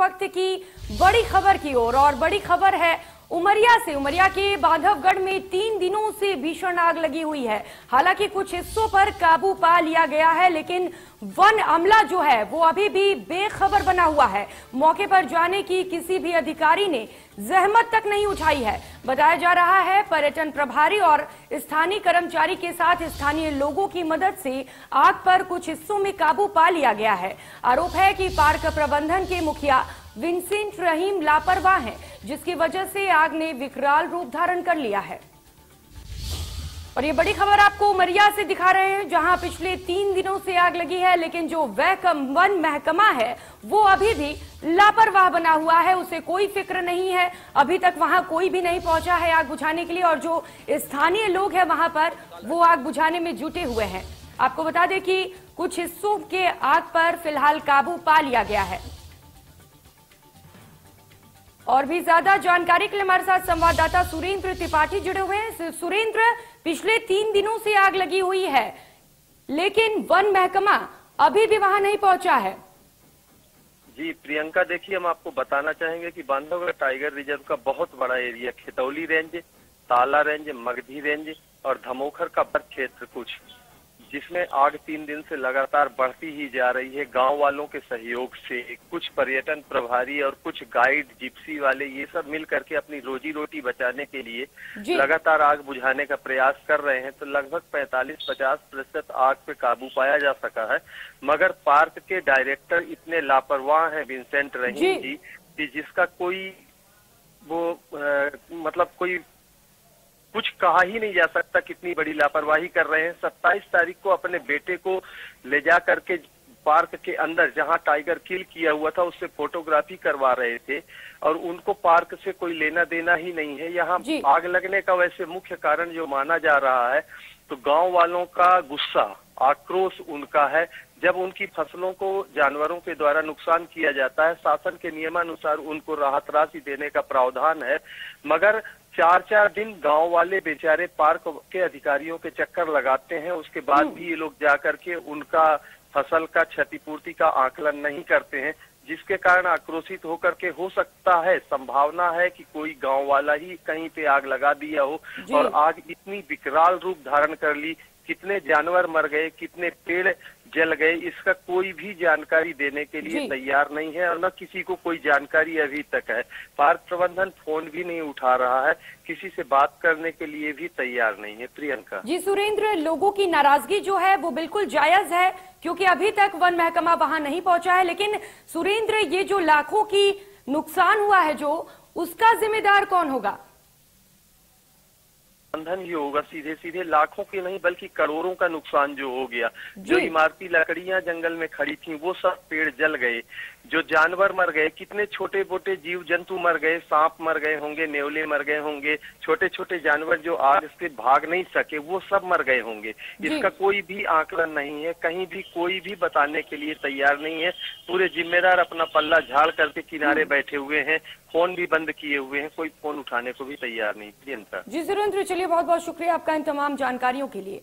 वक्त की बड़ी खबर की ओर और, और बड़ी खबर है उमरिया से, उमरिया के बांधवगढ़ में तीन दिनों से भीषण आग लगी हुई है। हालाँकि कुछ हिस्सों पर काबू पा लिया गया है, लेकिन वन अमला जो है, वो अभी भी बेखबर बना हुआ है। मौके पर जाने की किसी भी अधिकारी ने जहमत तक नहीं उठाई है। बताया जा रहा है, पर्यटन प्रभारी और स्थानीय कर्मचारी के साथ स्थानीय लोगों की मदद से आग पर कुछ हिस्सों में काबू पा लिया गया है। आरोप है कि पार्क प्रबंधन के मुखिया विंसेंट रहीम लापरवाह हैं, जिसकी वजह से आग ने विकराल रूप धारण कर लिया है। और ये बड़ी खबर आपको उमरिया से दिखा रहे हैं, जहाँ पिछले तीन दिनों से आग लगी है, लेकिन जो वह वन महकमा है, वो अभी भी लापरवाह बना हुआ है, उसे कोई फ़िक्र नहीं है। अभी तक वहाँ कोई भी नहीं पहुँचा है आग बुझाने के लिए, और जो स्थानीय लोग हैं वहाँ पर, वो आग बुझाने में जुटे हुए हैं। आपको बता दें कि कुछ हिस्सों के आग पर फ़िलहाल काबू पा लिया गया है। और भी ज़्यादा जानकारी के लिए हमारे साथ संवाददाता सुरेंद्र त्रिपाठी जुड़े हुए हैं। सुरेंद्र, पिछले तीन दिनों से आग लगी हुई है, लेकिन वन महकमा अभी भी वहाँ नहीं पहुँचा है। जी, प्रियंका, देखिए, हम आपको बताना चाहेंगे कि बांधवगढ़ टाइगर रिज़र्व का बहुत बड़ा area, Khetauli range, Tala range, Magadhi range और धमोखर का क्षेत्र कुछ। जिसमें आग तीन दिन से लगातार बढ़ती ही जा रही है। गाँव वालों के सहयोग से कुछ पर्यटन प्रभारी और कुछ गाइड जिप्सी वाले ये सब मिल करके अपनी रोजी रोटी बचाने के लिए लगातार आग बुझाने का प्रयास कर रहे हैं। तो लगभग 45-50 प्रतिशत आग पे काबू पाया जा सका है। मगर पार्क के डायरेक्टर इतने लापरवाह हैं विंसेंट रहीम जी। कि जिसका कोई वो आ, मतलब कोई कुछ कहा ही नहीं जा सकता कितनी बड़ी लापरवाही कर रहे हैं। सत्ताईस तारीख को अपने बेटे को ले जा करके पार्क के अंदर जहाँ टाइगर किल किया हुआ था उससे फोटोग्राफी करवा रहे थे और उनको पार्क से कोई लेना देना ही नहीं है। यहाँ आग लगने का वैसे मुख्य कारण जो माना जा रहा है तो गाँव वालों का गुस्सा आक्रोश उनका है। जब उनकी फ़सलों को जानवरों के द्वारा नुकसान किया जाता है शासन के नियमानुसार उनको राहत राशि देने का प्रावधान है। मगर चार चार दिन गाँव वाले बेचारे पार्क के अधिकारियों के चक्कर लगाते हैं उसके बाद भी ये लोग जाकर के उनका फ़सल का क्षतिपूर्ति का आकलन नहीं करते हैं जिसके कारण आक्रोशित होकर के हो सकता है संभावना है कि कोई गाँव वाला ही कहीं पे आग लगा दिया हो और आग इतनी विकराल रूप धारण कर ली कितने जानवर मर गए कितने पेड़ जल गए इसका कोई भी जानकारी देने के लिए तैयार नहीं है और न किसी को कोई जानकारी अभी तक है। पार्क प्रबंधन फ़ोन भी नहीं उठा रहा है किसी से बात करने के लिए भी तैयार नहीं है। प्रियंका। जी सुरेंद्र लोगों की नाराज़गी जो है वो बिल्कुल जायज़ है क्योंकि अभी तक वन महकमा वहाँ नहीं पहुँचा है लेकिन सुरेंद्र ये जो लाखों की नुकसान हुआ है जो उसका जिम्मेदार कौन होगा? बंधन ही होगा सीधे सीधे लाखों के नहीं बल्कि करोड़ों का नुकसान जो हो गया। जो इमारती लकड़ियाँ जंगल में खड़ी थी वो सब पेड़ जल गए। जो जानवर मर गए कितने छोटे मोटे जीव जंतु मर गए सांप मर गए होंगे नेवले मर गए होंगे छोटे छोटे जानवर जो आग से भाग नहीं सके वो सब मर गए होंगे। इसका कोई भी आकलन नहीं है कहीं भी कोई भी बताने के लिए तैयार नहीं है। पूरे जिम्मेदार अपना पल्ला झाड़ करके किनारे हम्म। बैठे हुए हैं फ़ोन भी बंद किए हुए हैं कोई फ़ोन उठाने को भी तैयार नहीं। प्रियंका जी सुरेंद्र चलिए बहुत बहुत शुक्रिया आपका इन तमाम जानकारियों के लिए।